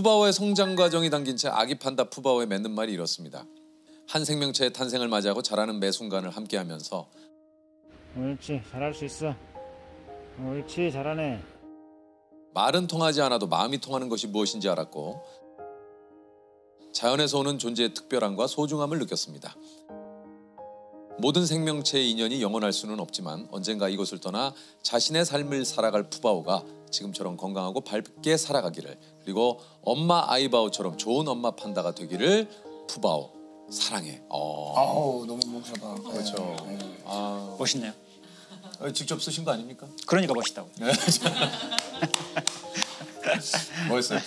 푸바오의 성장 과정이 담긴 채 아기 판다 푸바오에 맺는 말이 이렇습니다. 한 생명체의 탄생을 맞이하고 자라는 매 순간을 함께하면서 옳지 잘할 수 있어 옳지 잘하네 말은 통하지 않아도 마음이 통하는 것이 무엇인지 알았고 자연에서 오는 존재의 특별함과 소중함을 느꼈습니다. 모든 생명체의 인연이 영원할 수는 없지만 언젠가 이곳을 떠나 자신의 삶을 살아갈 푸바오가 지금처럼 건강하고 밝게 살아가기를 그리고 엄마 아이바오처럼 좋은 엄마 판다가 되기를 푸바오 사랑해. 어. 아우 너무 뭉쳐다. 그렇죠. 아, 멋있네요. 어, 직접 쓰신 거 아닙니까? 그러니까 멋있다고. 멋있어요.